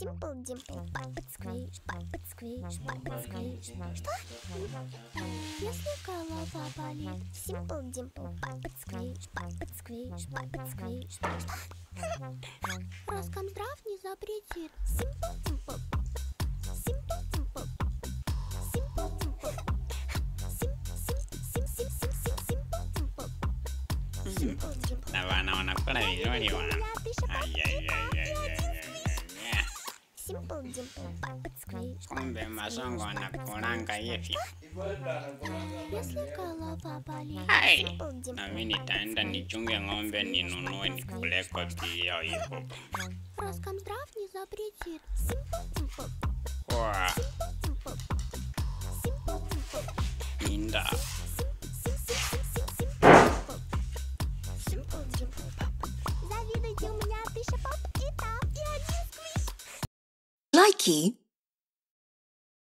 Simple Dimple, Puppet Squish, Puppet Squish, Puppet Squish. Что? Если голова болит, Simple Dimple, Puppet Squish, Puppet Squish, Puppet Squish. Что? Роскомздрав не запретит. Simple Dimple, Simple Dimple, Simple Dimple. Sim, sim, sim, sim, sim, sim, Simple Dimple. Simple Simple Dimple, Puppet Squish. Kumbe masongo anakulanga hivi. Если голова болит, Hai. Simple Dimple. Na mimi nitaenda nichunge ng'ombe ninunue nikule kwa pia hivyo. Роскомздрав не запретит. Simple Dimple, Kwa Dimple. Simple Dimple. inda. Simple Dimple. Завидуйте, у меня тысяча psyche